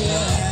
Yeah.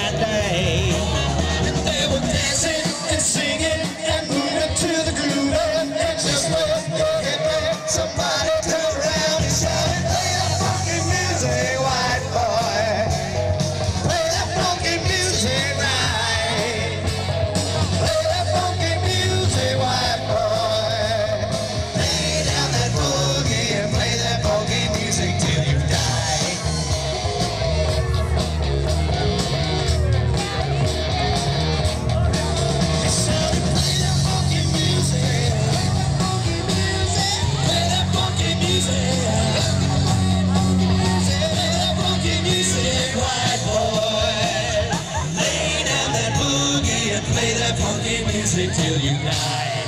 that funky music till you die.